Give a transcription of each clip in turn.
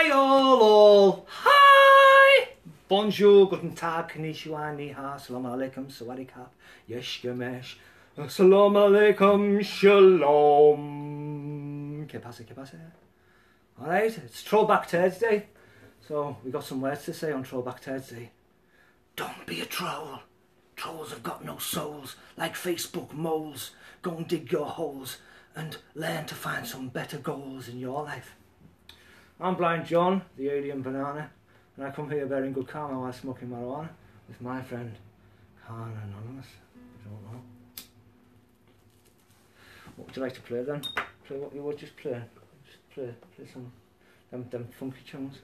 Hi all all. Hi. Bonjour, guten tag, konnichiwa, ni hao, salam alaikum, sawadee kap, yesh gamesh, uh, salam alaikum, shalom. Que pasa, que pasa? Alright, it's Throwback Thursday. So we got some words to say on Throwback Thursday. Don't be a troll. Trolls have got no souls, like Facebook moles. Go and dig your holes and learn to find some better goals in your life. I'm Blind John, the alien banana, and I come here bearing good karma while smoking marijuana with my friend Khan Anonymous. I don't know. What would you like to play then? Play what you would just play. Just play, play some them, them funky tunes.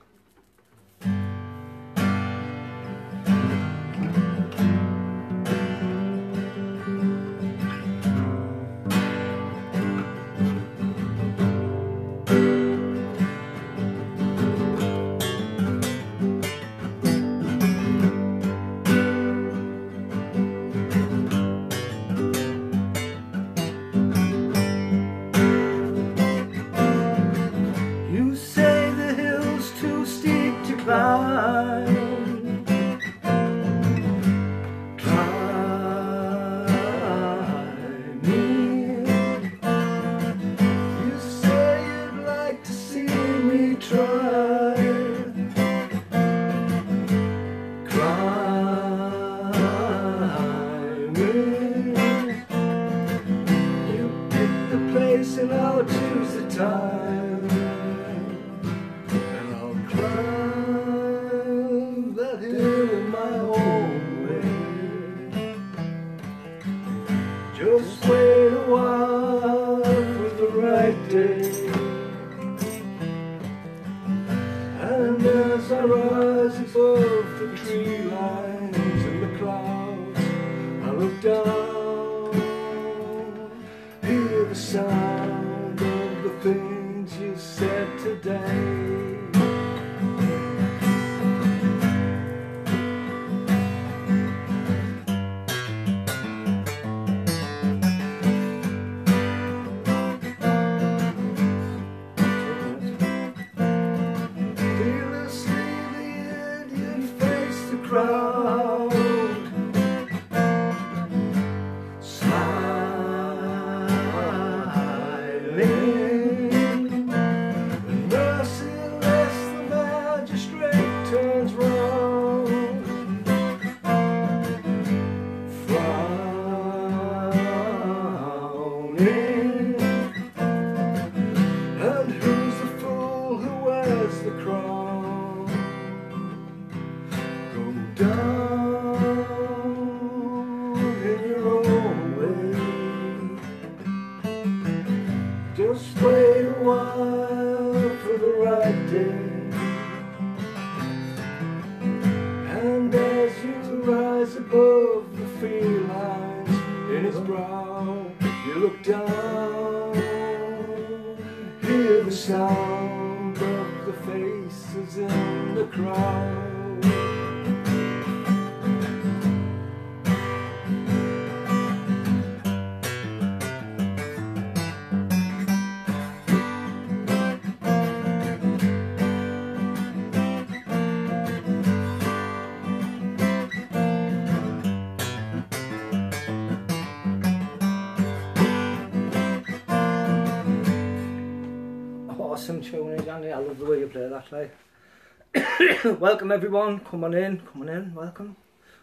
Love the way you play that, like. welcome everyone. Come on in, come on in, welcome.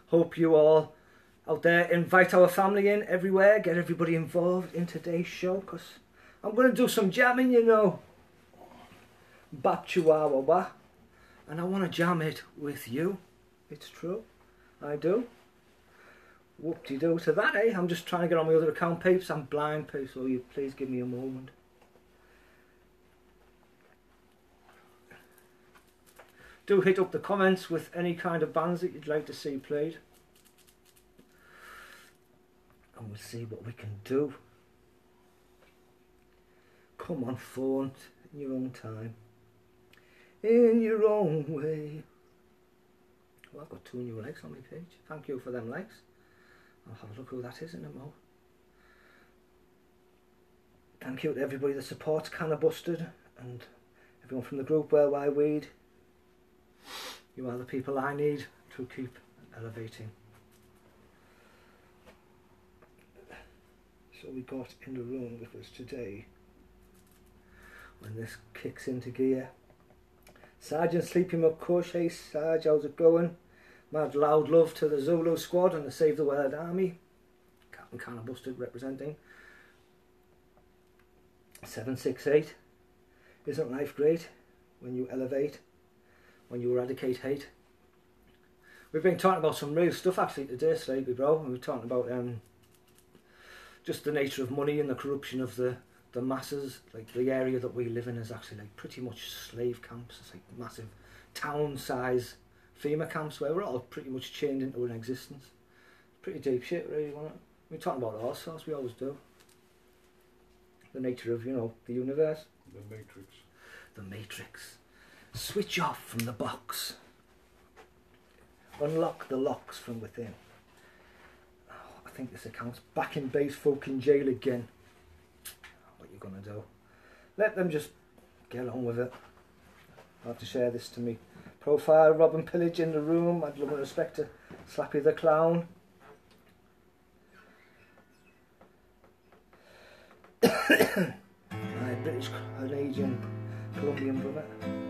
Hope you all out there invite our family in everywhere, get everybody involved in today's show because I'm going to do some jamming, you know. Bap Chihuahua, and I want to jam it with you. It's true, I do. Whoop de doo to that, eh? I'm just trying to get on my other account, peeps. I'm blind, peeps, so you please give me a moment. Do hit up the comments with any kind of bands that you'd like to see played. And we'll see what we can do. Come on, phone, in your own time. In your own way. Well, I've got two new likes on my page. Thank you for them likes. I'll have a look who that is in a moment. Thank you to everybody that supports CannaBus TeD and everyone from the group Worldwide Weed. You are the people I need to keep elevating. So we got in the room with us today when this kicks into gear. Sergeant Sleepy McCush, hey Sarge, how's it going? Mad loud love to the Zulu squad and the Save the World Army. Captain CannaBus TeD representing. 768. Isn't life great when you elevate, when you eradicate hate? We've been talking about some real stuff actually today, Sleepy bro. We were talking about um, just the nature of money and the corruption of the the masses, like the area that we live in is actually like pretty much slave camps. It's like massive town size FEMA camps where we're all pretty much chained into an existence. Pretty deep shit really, wasn't it? We're talking about all sorts, we always do. The nature of, you know, the universe. The Matrix. The Matrix. Switch off from the box. Unlock the locks from within. Oh, I think this account's back in base folk in jail again What you to do. Let them just get on with it. I have to share this to me. Profile Robin Pillage in the room. I'd love and respect to Slappy the Clown. My British Canadian Colombian brother.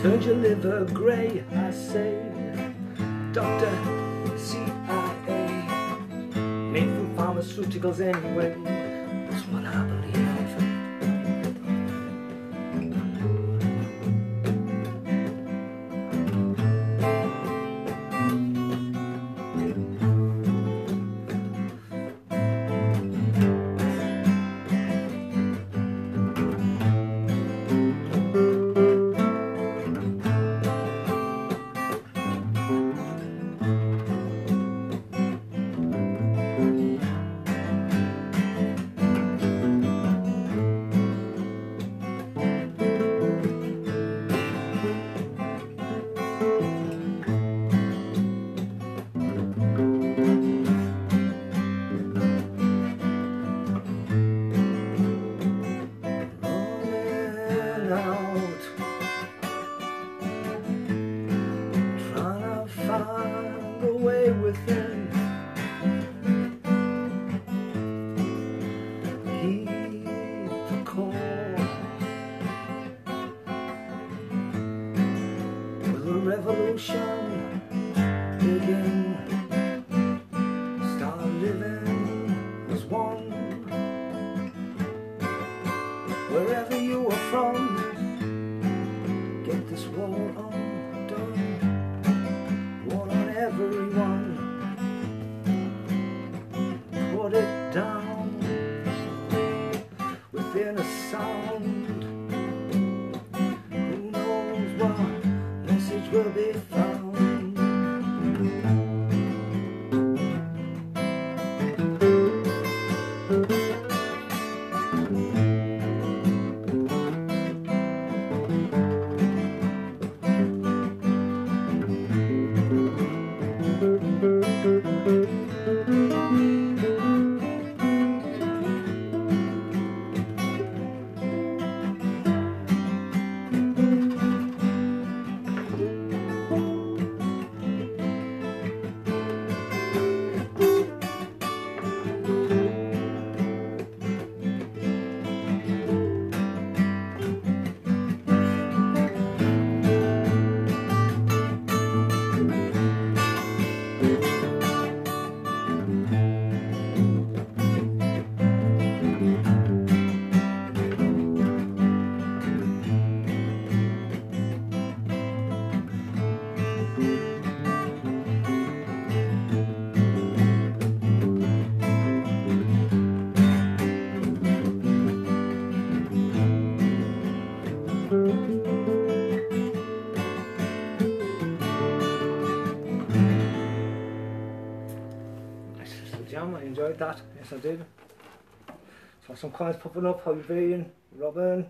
Turned your liver grey, I say, Doctor CIA. Made from pharmaceuticals anyway, We'll be fine. That. Yes, I did. So some coins popping up. How you been, Robin?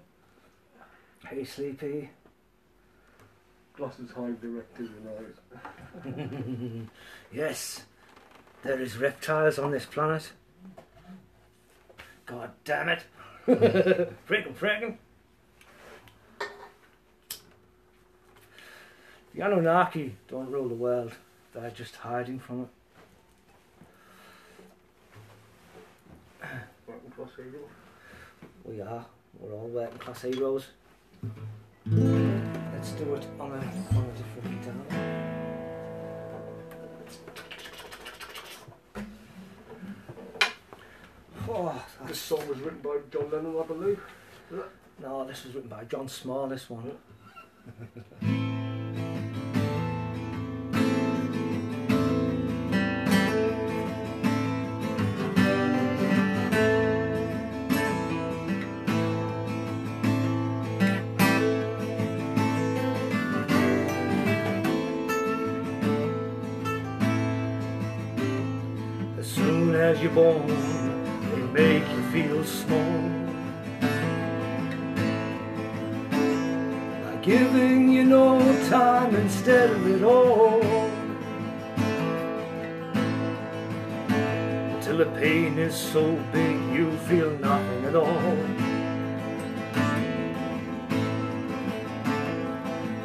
Hey, Sleepy. Glasses high directed tonight. yes, there is reptiles on this planet. God damn it. freaking, freaking. The Anunnaki don't rule the world. They're just hiding from it. Class hero. We are. We're all working class heroes. Let's do it on a, on a different guitar. Oh, This song was written by John Lennon, I believe. no, this was written by John Small, this one. They make you feel small. By giving you no time instead of it all. Till the pain is so big you feel nothing at all.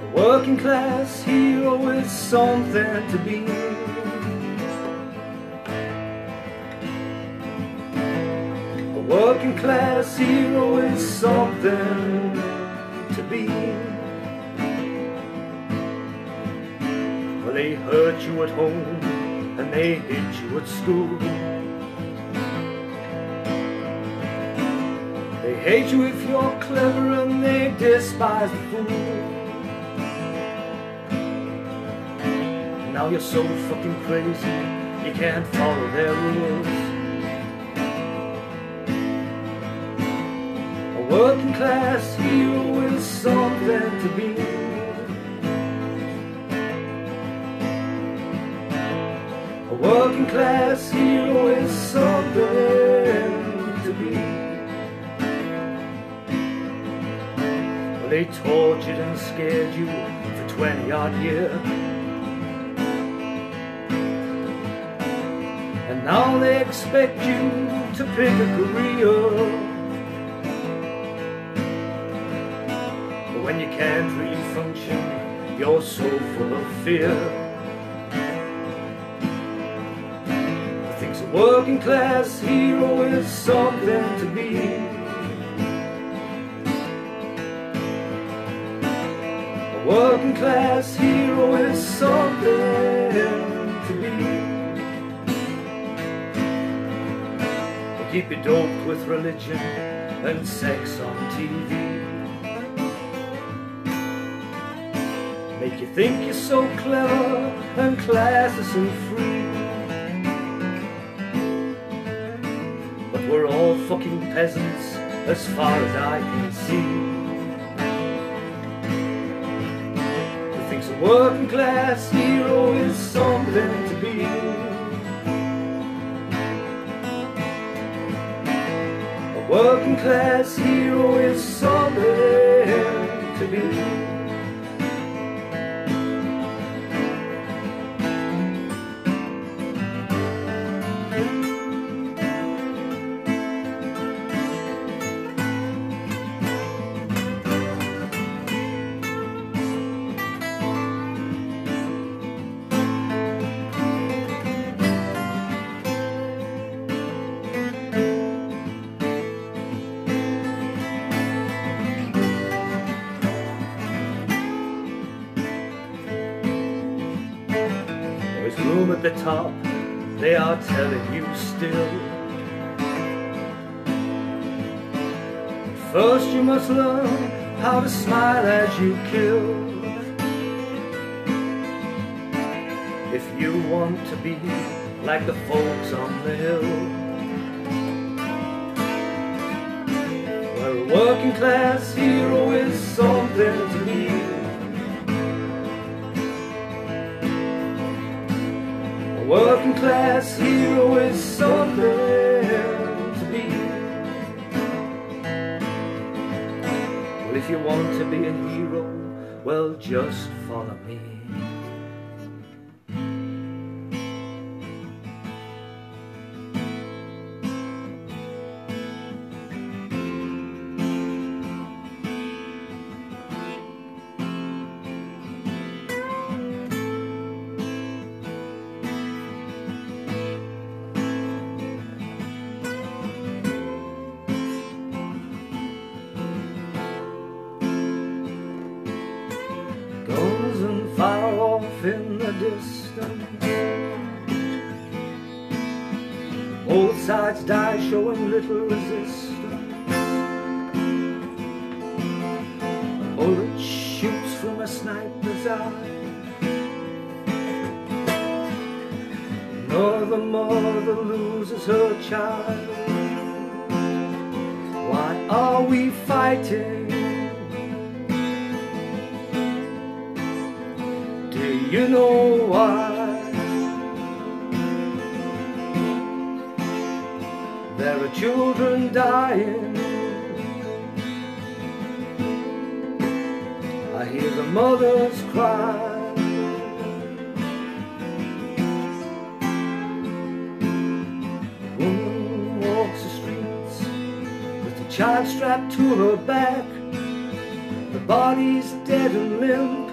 A working class hero is something to be. Hero is something to be. Well, they hurt you at home and they hate you at school. They hate you if you're clever and they despise the fool. Now you're so fucking crazy, you can't follow their rules. Working class hero is something to be. A working class hero is something to be. Well, they tortured and scared you for 20 odd years. And now they expect you to pick a career. You can't really function, you're so full of fear. Thinks a working class hero is something to be. A working class hero is something to be. Keep you doped with religion and sex on TV. Make you think you're so clever and classless and free. But we're all fucking peasants as far as I can see. Who thinks a working class hero is something to be. A working class hero is something to be. Top, they are telling you still. First you must learn how to smile as you kill. If you want to be like the folks on the hill. A working class just in the distance. Both sides die, showing little resistance. Oh, Bullet shoots from a sniper's eye. Another mother loses her child. Why are we fighting? You know why? There are children dying. I hear the mothers cry. A woman walks the streets with a child strapped to her back. The body's dead and limp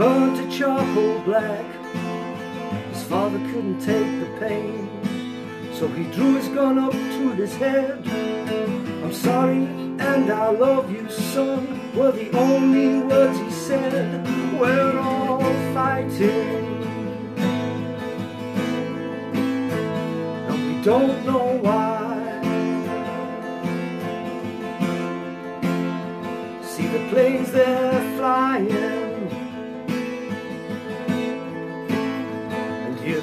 burnt to charcoal black. His father couldn't take the pain, so he drew his gun up to his head. I'm sorry and I love you, son, were the only words he said. We're all fighting, and we don't know why. See the planes they're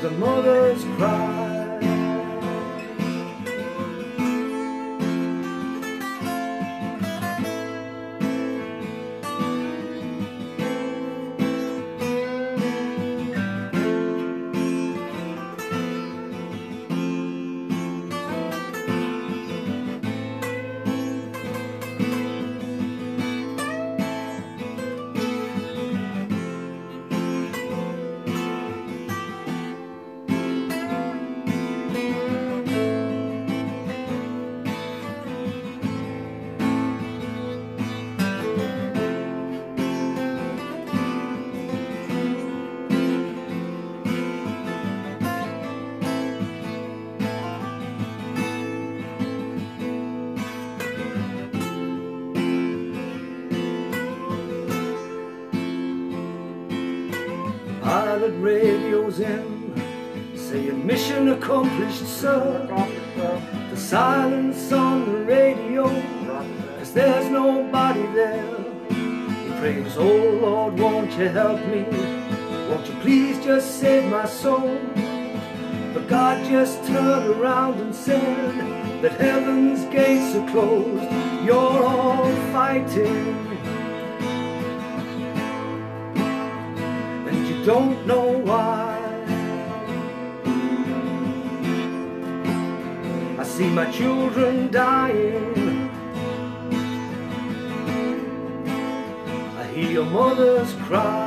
the mothers cry. Pilot radios in, saying mission accomplished, sir. The silence on the radio, cause there's nobody there. He prays, oh Lord, won't you help me? Won't you please just save my soul? But God just turned around and said that heaven's gates are closed. You're all fighting. Don't know why. I see my children dying. I hear your mothers cry.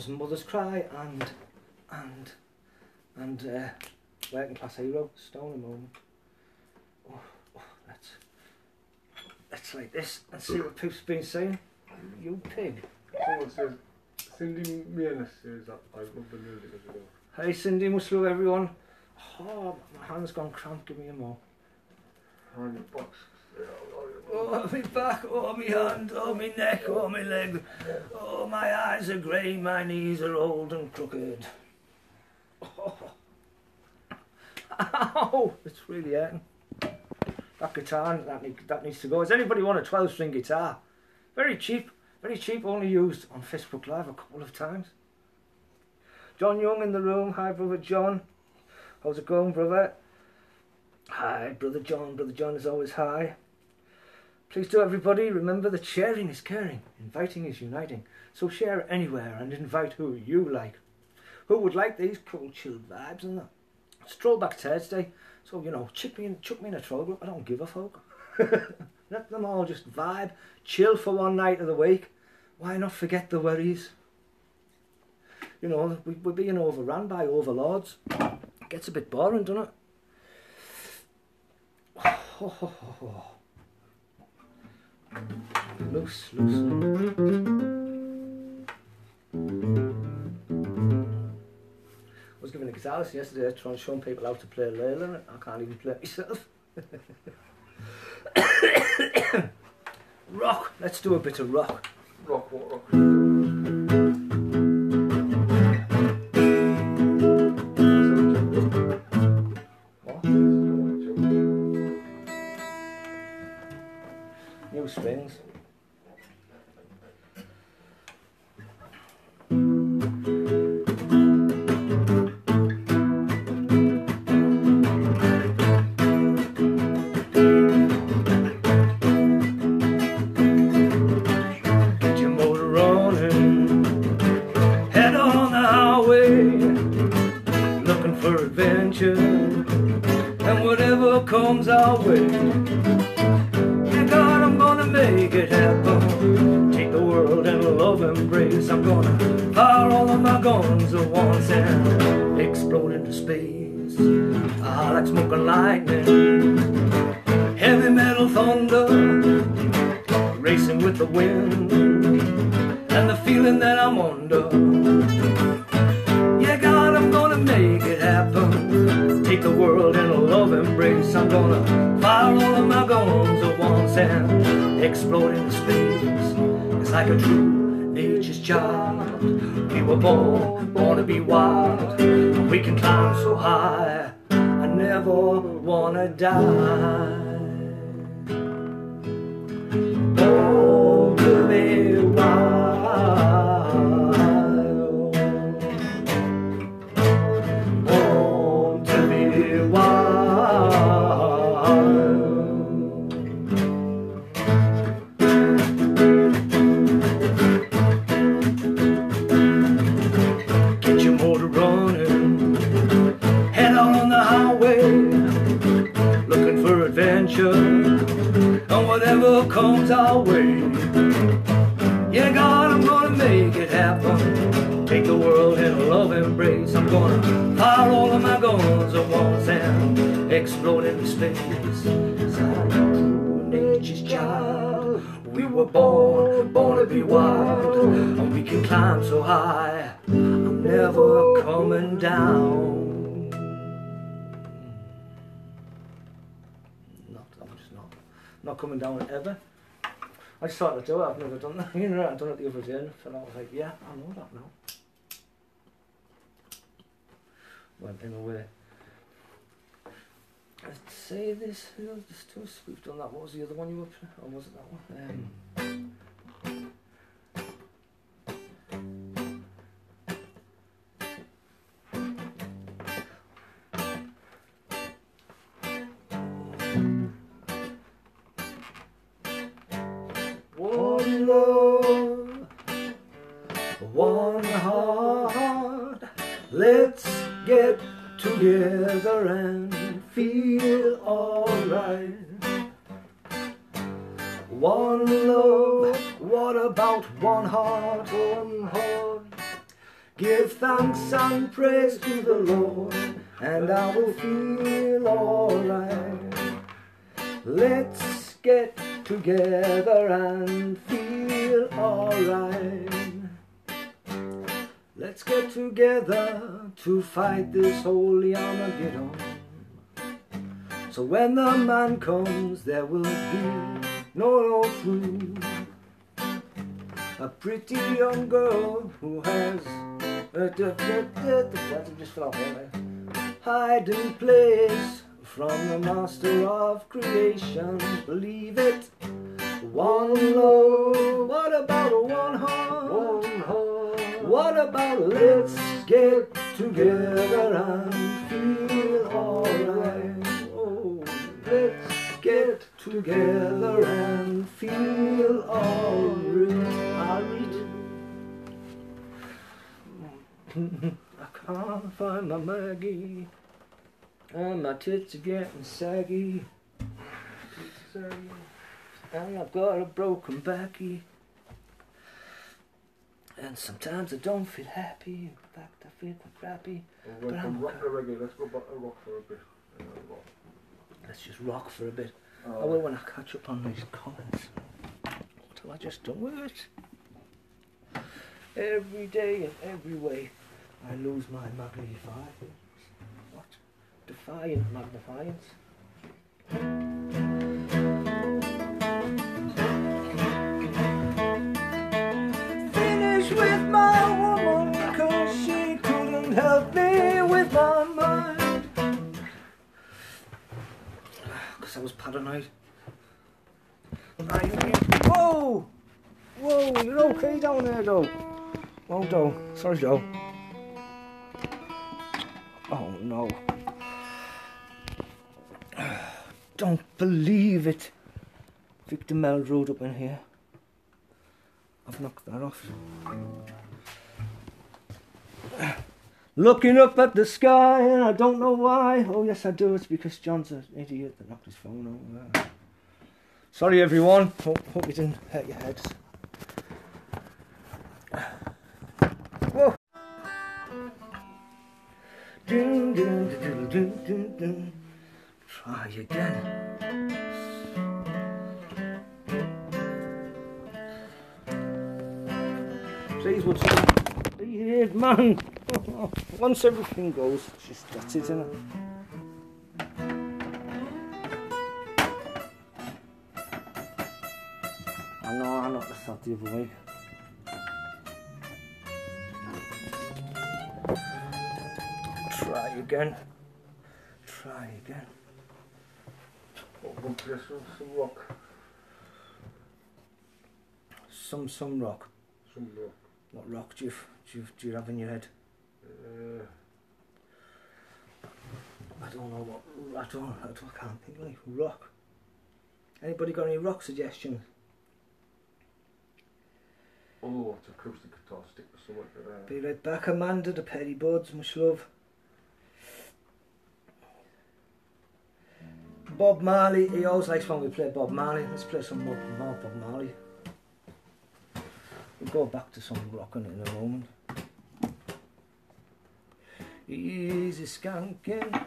Was Mother's Cry and and and uh, Working Class Hero, Stone a Moment. Oh, oh, let's let's like this and see what Poof's been saying. You pig. Someone says, Cindy Mearness says that I love the music as well. Hey Cindy, much love everyone. Oh, my hand's gone cramped. Give me a more. The box. Oh, my back, oh, my hand, oh, my neck, oh, my leg. Oh, my eyes are grey, my knees are old and crooked. Oh. Ow! It's really hurting. That guitar, that, need, that needs to go. Does anybody want a 12 string guitar? Very cheap, very cheap, only used on Facebook Live a couple of times. John Young in the room. Hi, brother John. How's it going, brother? Hi, brother John. Brother John is always high. Please do, everybody, remember that sharing is caring, inviting is uniting. So share anywhere and invite who you like. Who would like these cool, chilled vibes and that? Strollback Thursday. So, you know, chuck me in, chuck me in a troll group. I don't give a fuck. Let them all just vibe, chill for one night of the week. Why not forget the worries? You know, we, we're being overrun by overlords. It gets a bit boring, doesn't it? Oh, loose, loose. I was giving a guitar yesterday trying to show people how to play Layla. I can't even play it myself. rock. Let's do a bit of rock. Rock, what rock? Strings. Born, born to be wild. We can climb so high. I never wanna die. Our way. Yeah, God, I'm gonna make it happen. Take the world in a love embrace. I'm gonna fire all of my guns at once and explode into space. true nature's child. We were born, born to be wild, and we can climb so high. I'm never coming down. Not coming down ever. I just thought I'd do it. I've never done that. You know, I've done it the other day, and I was like, yeah, I know that now. Went in a way. Let's say this. Who else? There's two. We've done that. What was the other one you were? Or was it that one? Um, one heart? One heart. Give thanks and praise to the Lord, and I will feel alright. Let's get together and feel alright. Let's get together to fight this holy Armageddon. So when the man comes, there will be no truth. A pretty young girl who has. Mate. hiding place from the master of creation. Believe it. One love. What about a one heart? One heart. What about let's get together and feel alright? Oh, let's get together and feel alright. I can't find my Maggie, and my tits are getting saggy, and I've got a broken backy. And sometimes I don't feel happy. In fact, I feel quite crappy. Oh, But I'm rock reggae. Let's go back to rock for a bit. Rock. Let's just rock for a bit. Uh, I will when I catch up on these comments. What have I just done with it? Every day and every way, I lose my magnifience. What? Defiant magnifience. Finish with my woman, cause she couldn't help me with my mind. Because I was paranoid. Whoa! Whoa, you're okay down there, though. Oh, Joe. Sorry, Joe. Oh, no. Don't believe it. Victor Mel rode up in here. I've knocked that off. Looking up at the sky, and I don't know why. Oh, yes, I do. It's because John's an idiot that knocked his phone over. Sorry, everyone. Hope, hope you didn't hurt your heads. Try again. Please, what's up? Weird man. Once everything goes, just that's it, isn't it? I know I knocked the thought the other way. Again. Try again. oh, one place with some rock. Some some rock. Some rock. What rock do you do you, do you have in your head? Uh, I don't know what I don't I, don't, I can't think of any rock. Anybody got any rock suggestions? oh, it's acoustic guitar stick or something like that. Be right back, Amanda, the Petty Buds, much love. Bob Marley, he always likes when we play Bob Marley. Let's play some more, more Bob Marley. We'll go back to some rocking in a moment. Easy skanking.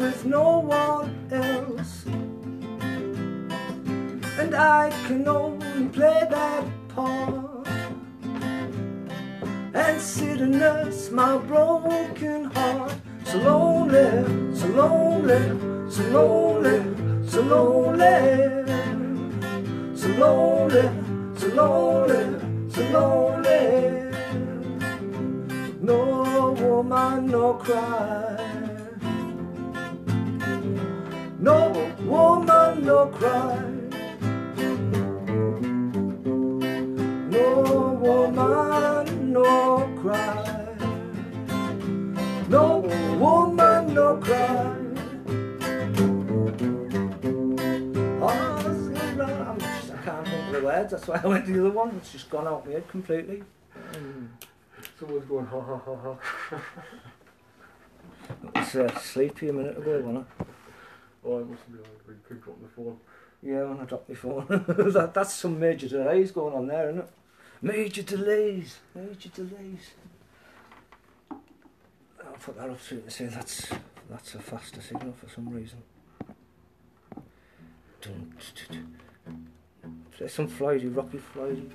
With no one else. And I can only play that part and sit and nurse my broken heart. So lonely, so lonely, so lonely, so lonely, so lonely, so lonely, so lonely. No woman, no cry no woman, no cry. No woman, no cry. No woman, no cry. Oh, I can't think of the words. That's why I went to the other one. It's just gone out my head completely. Um, Someone's going ha ha ha ha. it was uh, sleepy a minute ago, wasn't it? Oh, it must be like when you picked up the phone. Yeah, when I dropped my phone. that, that's some major delays going on there, isn't it? Major delays. Major delays. I'll put that up to to say that's that's a faster signal for some reason. Dun, tut, tut. There's some Floydy, Rocky Floydy.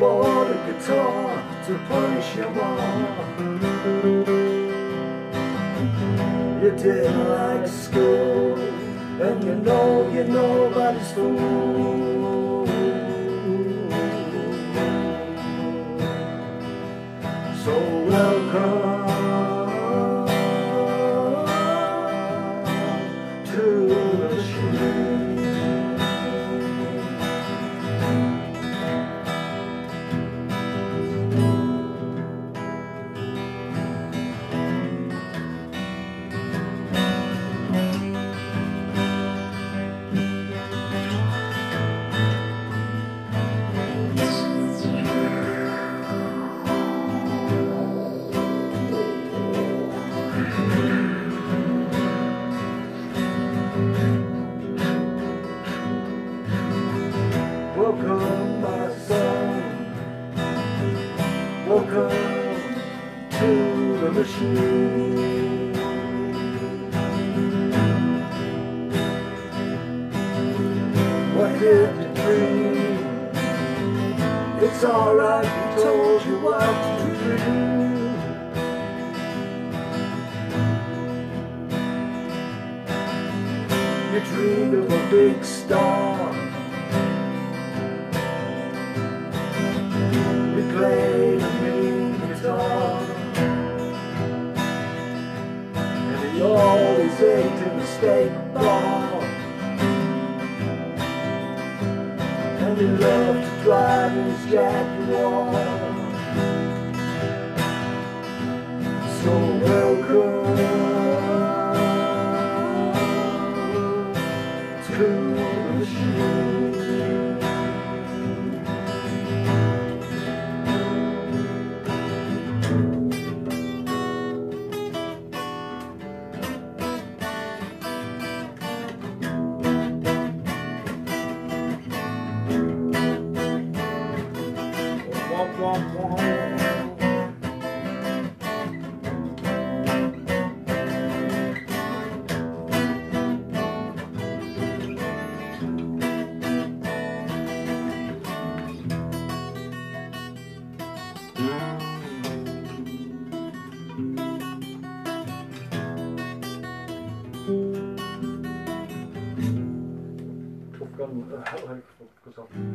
Bought a guitar to punish your mom You didn't like school And you know you're nobody's fool. So welcome Womp, womp, womp. Tough gun, uh, like,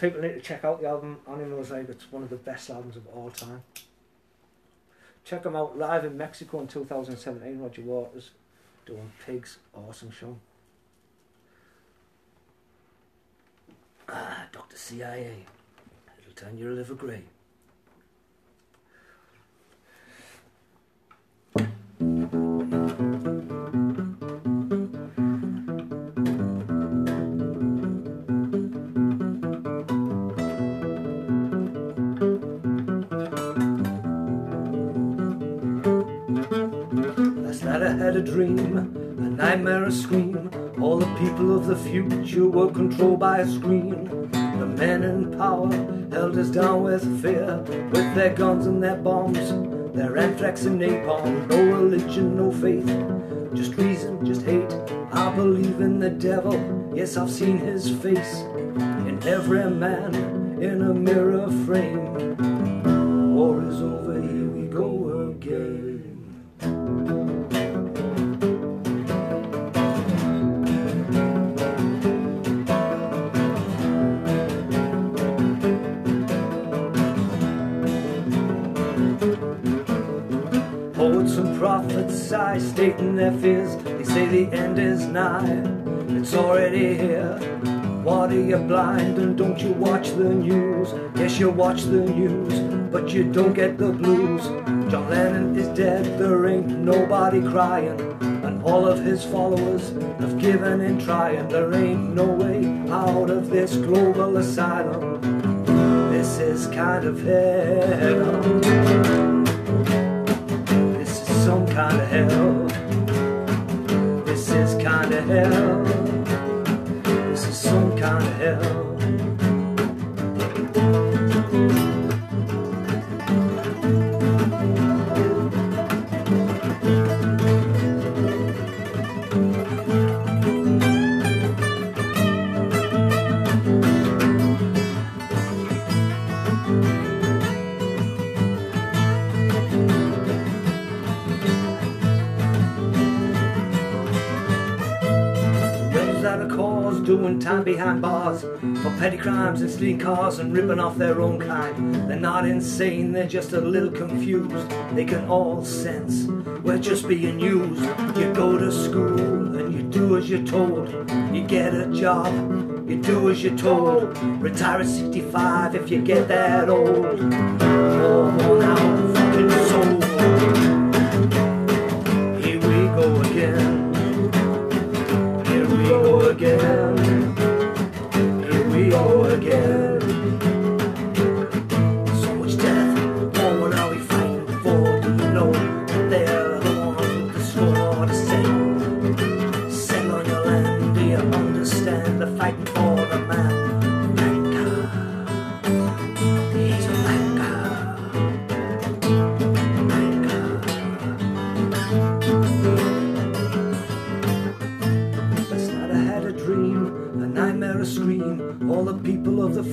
People need to check out the album. Animals like it's one of the best albums of all time. Check them out live in Mexico in 2017. Roger Waters doing Pigs. Awesome show. Ah, Dr. CIA. It'll turn your liver grey. Nightmare, a scream. All the people of the future were controlled by a screen. The men in power held us down with fear, with their guns and their bombs, their anthrax and napalm. No religion, no faith, just reason, just hate. I believe in the devil, yes, I've seen his face in every man in a mirror frame. Sigh, stating their fears. They say the end is nigh, it's already here. What are you blind and don't you watch the news? Yes, you watch the news, but you don't get the blues. John Lennon is dead, there ain't nobody crying. And all of his followers have given in trying. There ain't no way out of this global asylum. This is kind of hell. This is kind of hell. This is kind of hell. This is some kind of hell. doing time behind bars for petty crimes and stealing cars and ripping off their own kind. They're not insane, they're just a little confused. They can all sense we're just being used. You go to school and you do as you're told. You get a job, you do as you're told. Retire at 65 if you get that old. Oh, out fucking soul.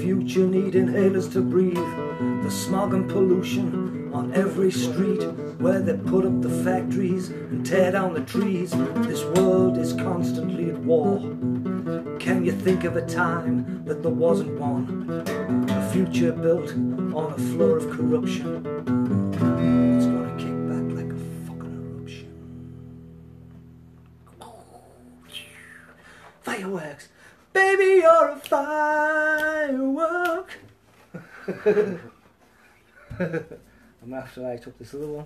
Future need inhalers to breathe. The smog and pollution on every street, where they put up the factories and tear down the trees. This world is constantly at war. Can you think of a time that there wasn't one? A future built on a floor of corruption. It's gonna kick back like a fucking eruption. Fireworks! Baby, you're a firework! I'm after I took this little one.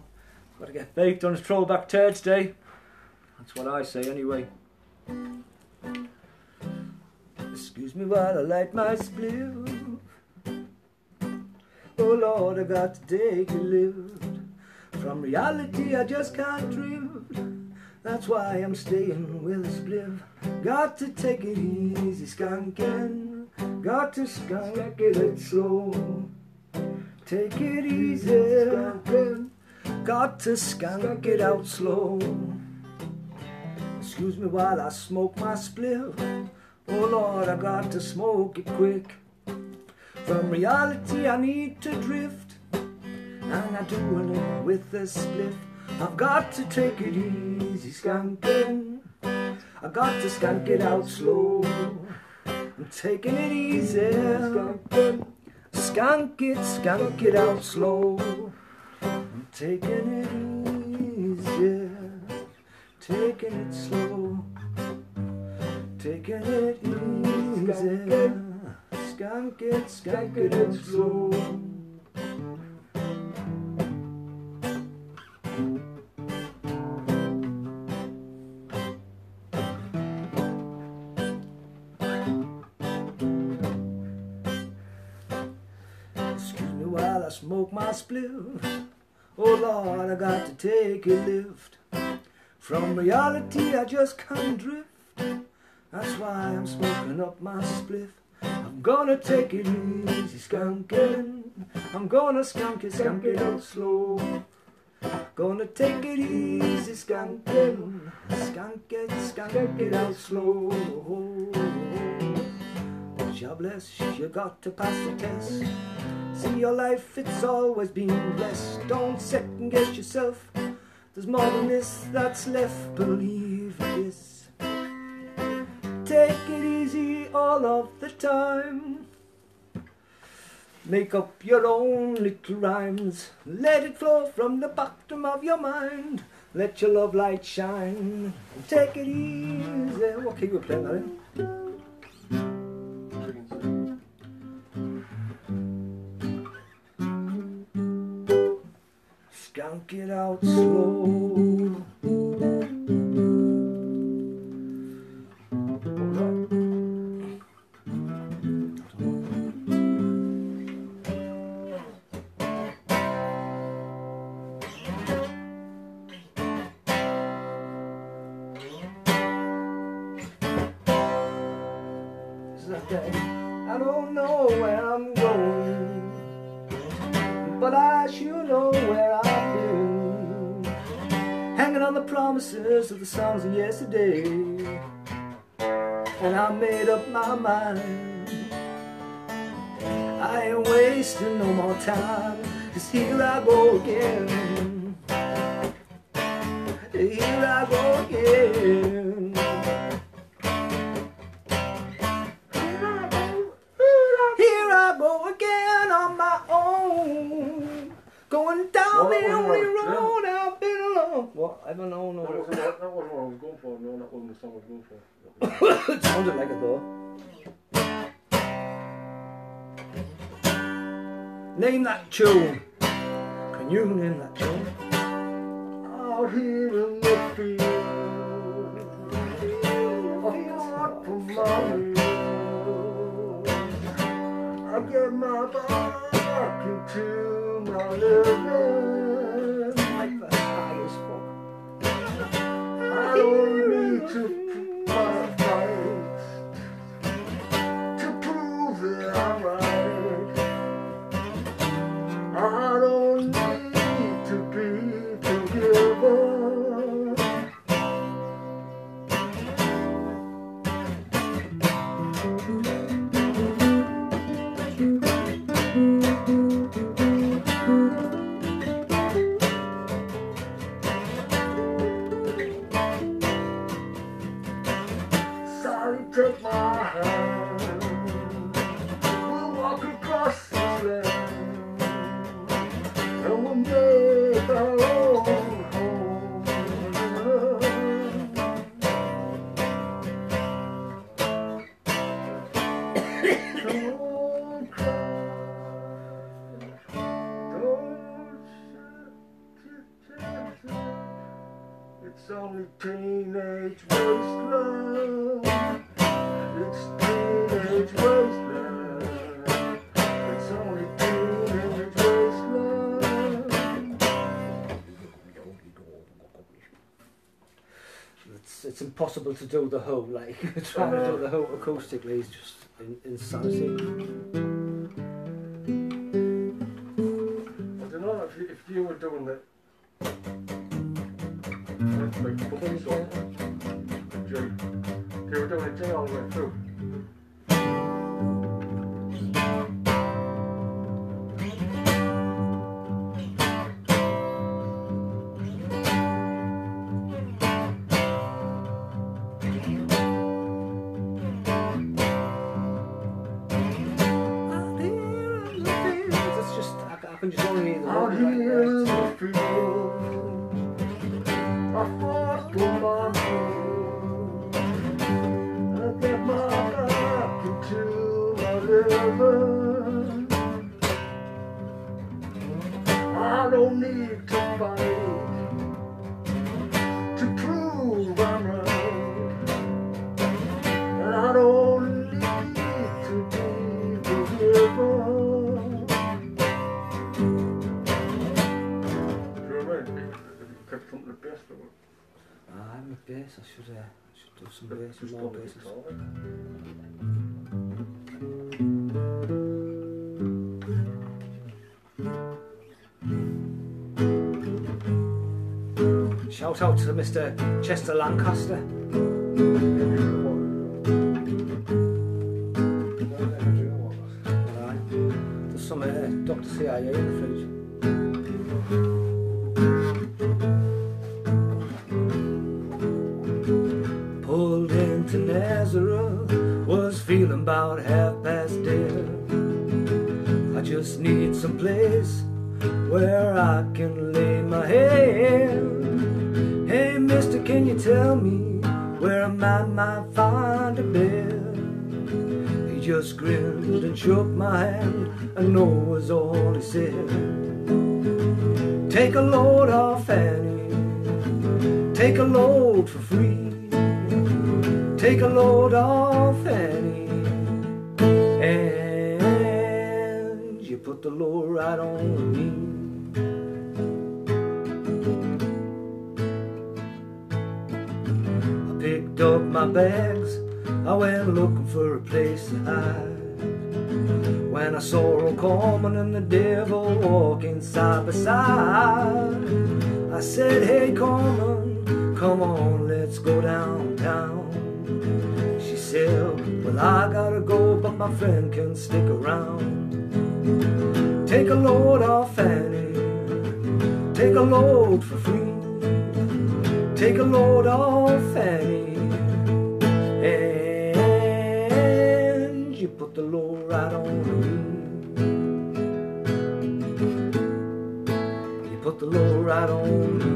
Gotta get baked on his Trollback Turdsday. That's what I say anyway. Excuse me while I light my spliff. Oh Lord, I got to take a lift. From reality, I just can't drift. That's why I'm staying with a spliff. Got to take it easy, skunking. Got to skunk it slow. Take it easy, skunking. Got to skunk it out slow. Excuse me while I smoke my spliff. Oh Lord, I got to smoke it quick. From reality, I need to drift. And I'm doing it with a spliff. I've got to take it easy, skunking. I got to skunk it out slow. I'm taking it easy, skunking. Skunk it, skunk it out slow. I'm taking it easy, taking it slow. Taking it easy. Skunk it, skunk it out slow. Smoke my spliff. Oh Lord, I got to take a lift. From reality, I just can't drift. That's why I'm smoking up my spliff. I'm gonna take it easy, skunking. I'm gonna skunk it, skunk it out slow. Gonna take it easy, skunking. Skunk it, skunk it out slow. Jobless, you got to pass the test. See your life, it's always been blessed. Don't second guess yourself. There's more than this that's left. Believe this. Take it easy all of the time. Make up your own little rhymes. Let it flow from the bottom of your mind. Let your love light shine. Take it easy. What key we playing that in? Skunk it out slow. the promises of the songs of yesterday. And I made up my mind. I ain't wasting no more time. Cause here I go again. Here I go again. Here I go again on my own. Going down the only road I've been alone. What? Ever known? That wasn't, what, that wasn't what I was going for. No, that wasn't the song I was going for. it sounded like it though. Name that tune. Can you name that tune? Out here in the field, apart from my meals, I get my back into my living. I to It's teenage wasteland. It's teenage wasteland. It's only teenage wasteland. It's, it's impossible to do the whole, like, trying to do the whole acoustically is just in, insanity. I don't know if you, if you were doing that. Like, like puppy song. J. If you were doing it J all the should do some bass, more on the basses. guitar. Shout out to Mr. Chester Lancaster. The load right on me. I picked up my bags, I went looking for a place to hide. When I saw her coming and the devil walking side by side, I said, Hey, Carmen, come on, let's go downtown. She said, Well, I gotta go, but my friend can stick around. Take a load off Fanny, take a load for free. Take a load off Fanny, and you put the load right on me. You put the load right on me.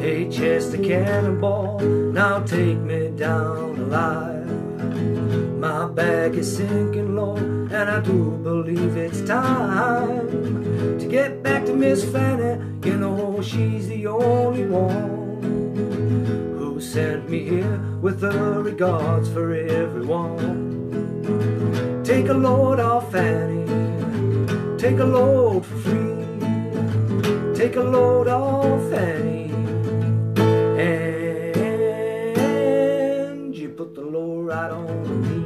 Hey, Chester Cannonball, now take me down alive. My bag is sinking low, and I do believe it's time to get back to Miss Fanny. You know, she's the only one who sent me here with her regards for everyone. Take a load off Fanny, take a load for free. Take a load off Fanny, right on me.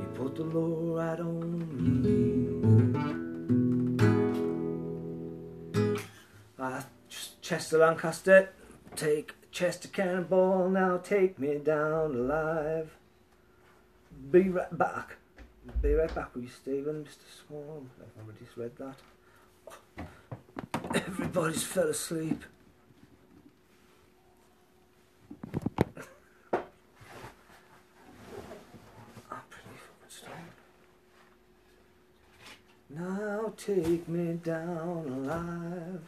You put the load right on me. Uh, Chester Lancaster, take Chester Cannonball, now take me down alive. Be right back. Be right back with you, Stephen, Mr. Swan. I've already read that. Everybody's fell asleep. I'm pretty fucking stoned. Now take me down alive.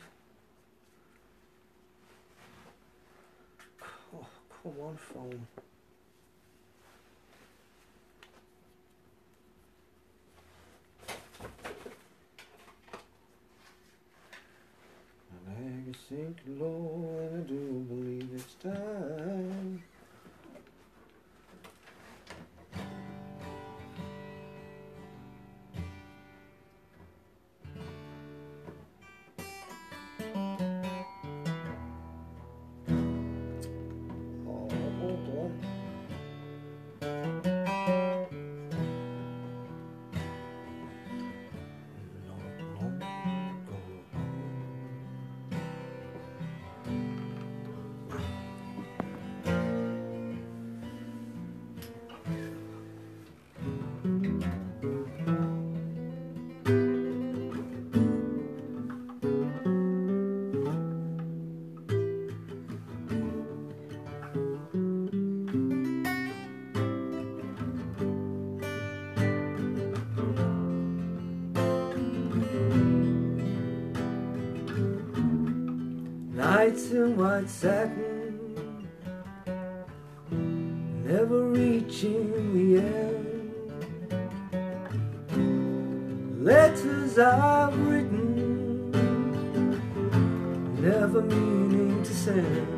Oh, come on, phone. Sinking low, and I do Nights in white satin, never reaching the end. Letters I've written, never meaning to send.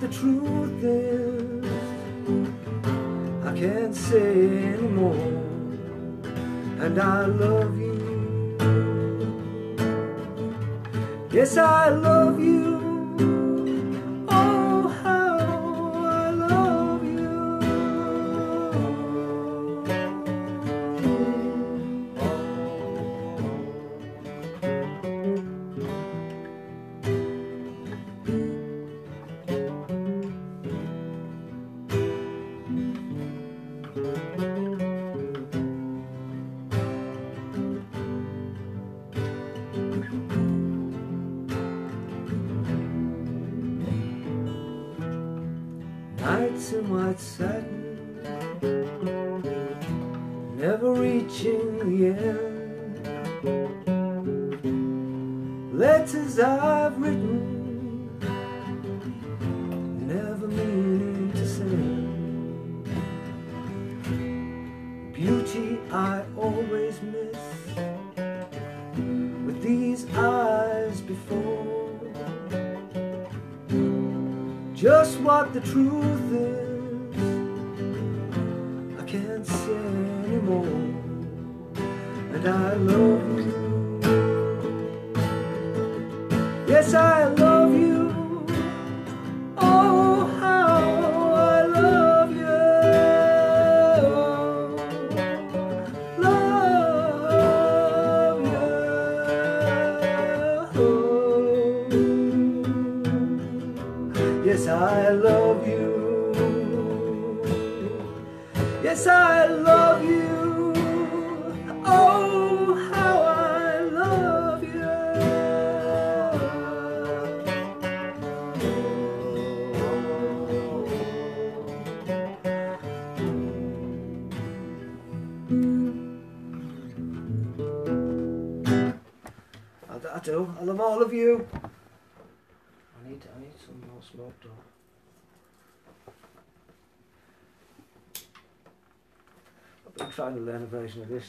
The truth is, I can't say anymore. And I love In white satin, never reaching the end. Letters I've written, never meaning to send. Beauty I always miss with these eyes before. Just what the truth To learn a version of this.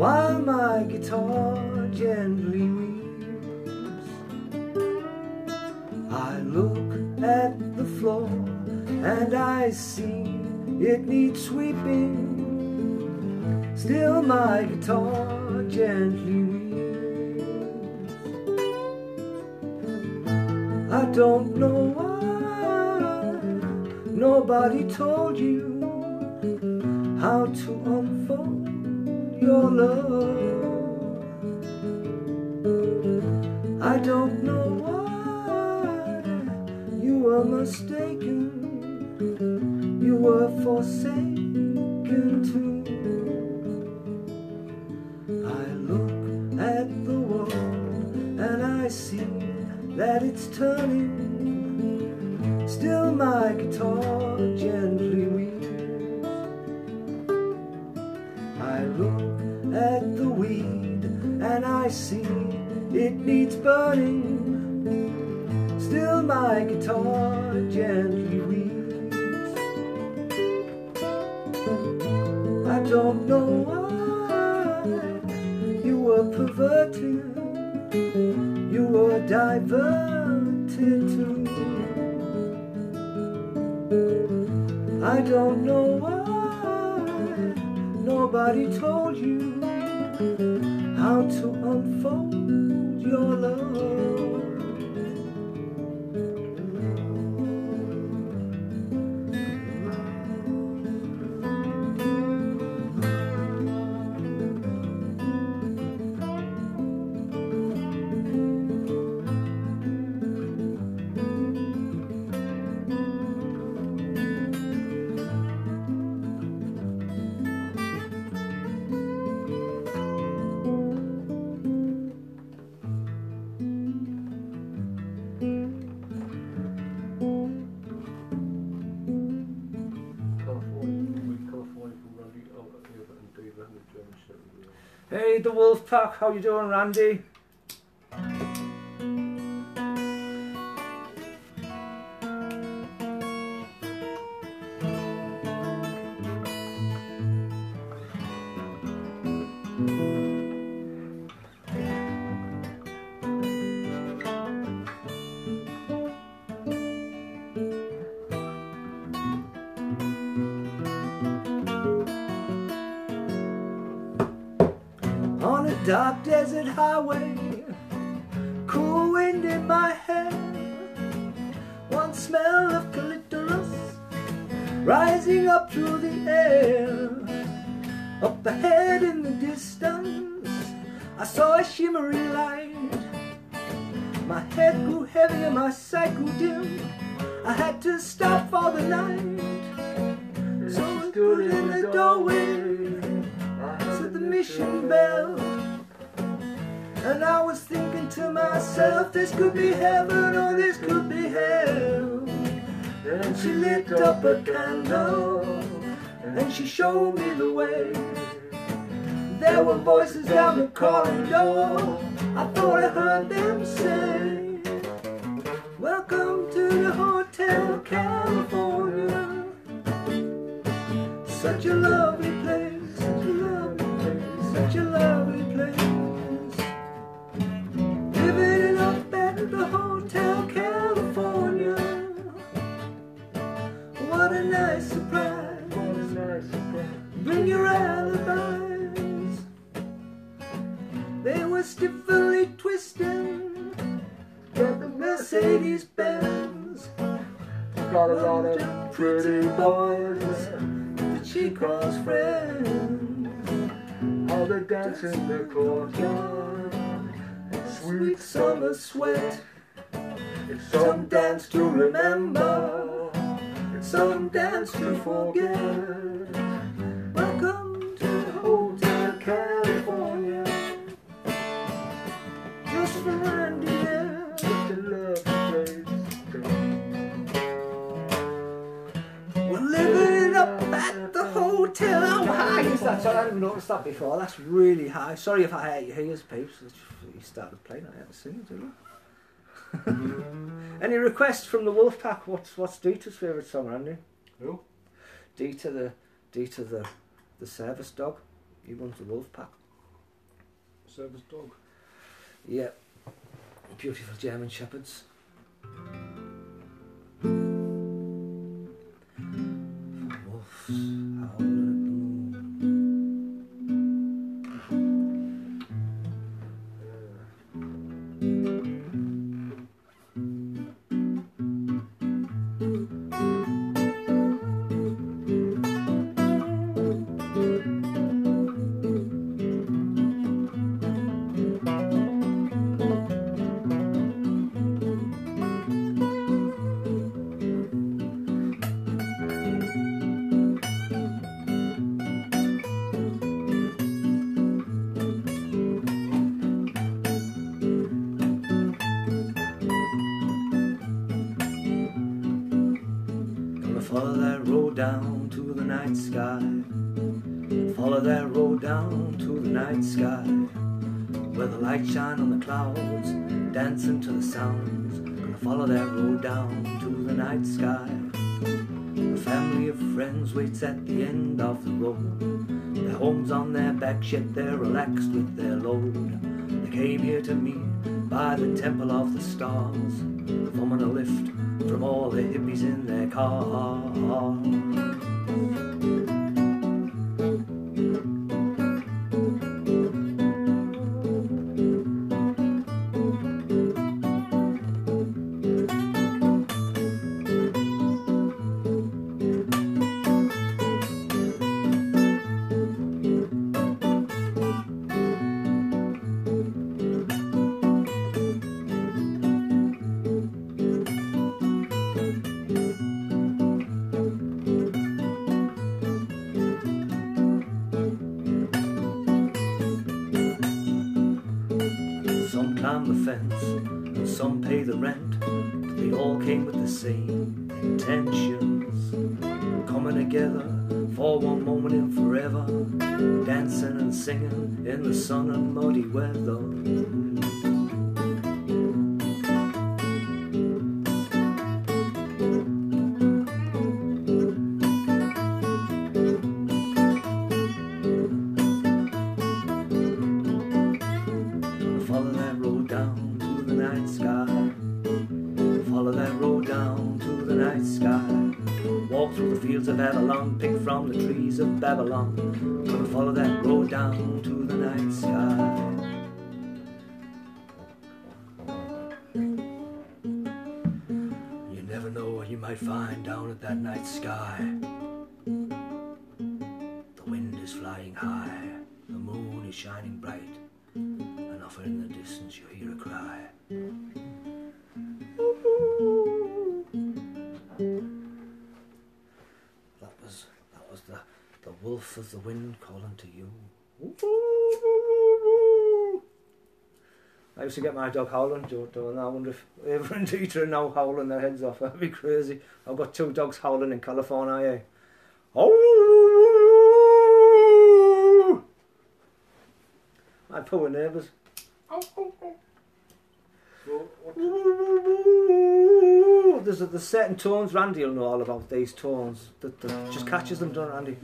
While my guitar gently weeps. I look at the floor and I see it needs sweeping. Still my guitar gently weeps. I don't know why nobody told you how to unfold your love. I don't know why you were mistaken, you were forsaken too. I look at the world and I see that it's turning. Still my guitar gently at the weed and I see it needs burning. Still my guitar gently weeps. I don't know why you were perverted you were diverted too. I don't know why nobody told you how to unfold your love. The Wolf Pack, how you doing, Randy? Highway, she lit up a candle and she showed me the way. There were voices down the corridor. I thought I heard them say, Welcome to the Hotel California. Such a lovely your alibis. They were stiffly twisting at the Mercedes Benz. Got a lot of pretty boys that she calls friends. All they dance in the courtyard, sweet summer sweat. It's some dance to remember, it's some dance to forget. Just for Randy. yeah. Such a lovely place. We're living up at the hotel. How high is that? Sorry, I didn't notice that before. That's really high. Sorry if I hurt your ears, peeps. You started playing, I had to sing it, didn't you? Any requests from the Wolfpack? What's what's Dieter's favourite song, Randy? Who? Dieter the Dieter the the service dog. He runs the Wolfpack. Service dog. Yeah. Beautiful German shepherds. Wolves at the end of the road. Their homes on their backs, yet they're relaxed with their load. They came here to meet by the temple of the stars, forming a lift from all the hippies in their cars. Climb the fence some pay the rent. But they all came with the same intentions. Coming together for one moment and forever. Dancing and singing in the sun and muddy weather. Of Babylon. Gonna follow that road down to the night sky. You never know what you might find down at that night sky. The wind is flying high, the moon is shining bright and off in the distance you hear a cry. Wolf of the wind calling to you. I used to get my dog howling, do, do, and I wonder if Ava and Dieter are now howling their heads off. That'd be crazy. I've got two dogs howling in California. Eh? Oh! My poor neighbours. So, what, There's a, there's certain tones, Randy will know all about these tones, that, that just catches them, don't it, Randy?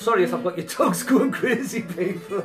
Sorry if I've got your dogs going crazy, people.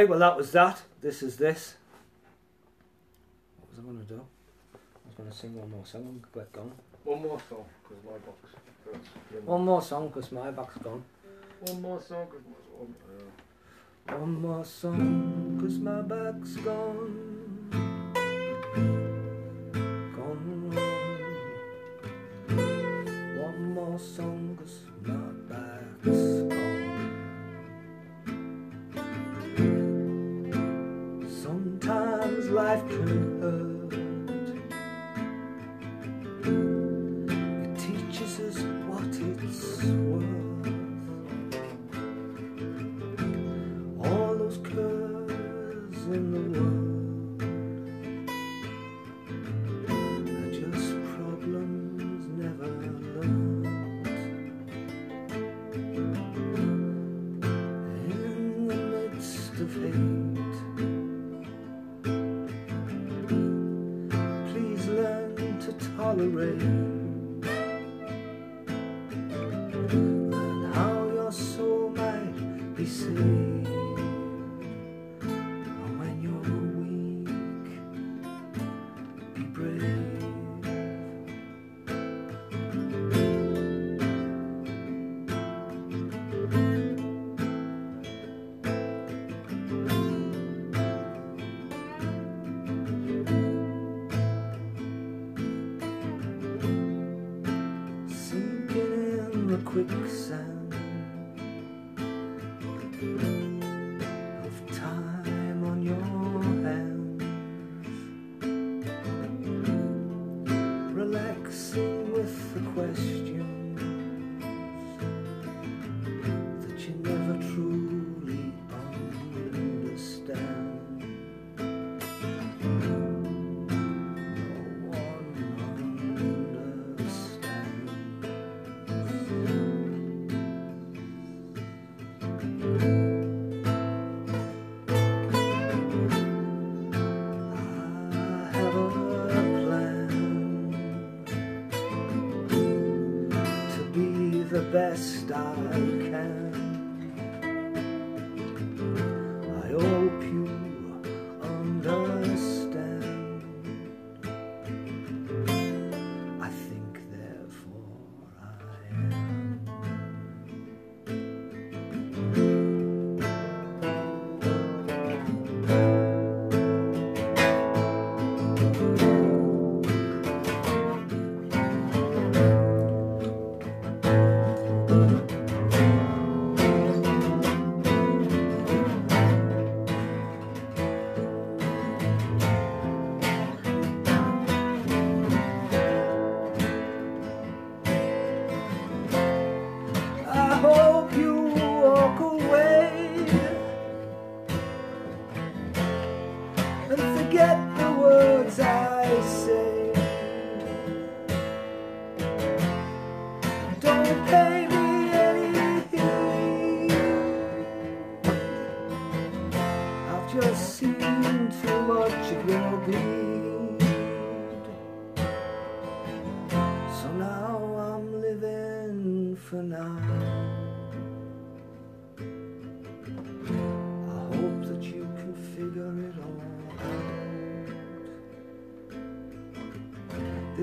Okay, well that was that. This is this. What was I going to do? I was going to sing one more song and get gone. One more song, because my box... One more song, because my box gone. One more song, because my... One more song, because my back's gone.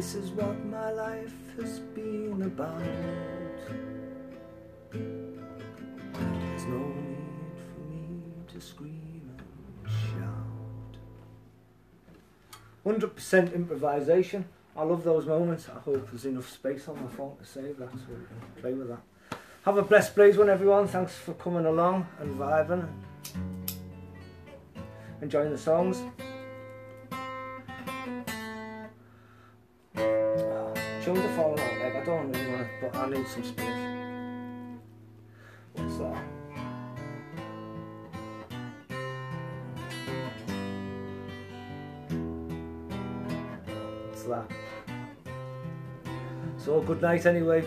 This is what my life has been about. There's no need for me to scream and shout. 100% improvisation. I love those moments. I hope there's enough space on my phone to save that so we can play with that. Have a blessed blaze one, everyone. Thanks for coming along and vibing enjoying the songs. Tunes are falling out, like I don't really want to, but I need some space. What's that? What's that? So good night anyway.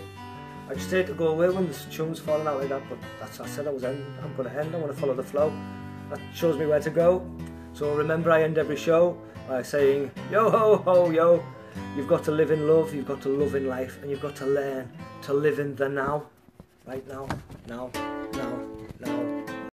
I just hate to go away when the tune's falling out like that, but that's I said I was end, I'm gonna end, I wanna follow the flow. That shows me where to go. So remember I end every show by saying, Yo ho ho yo, you've got to live in love, you've got to love in life, and you've got to learn to live in the now. Right now, now.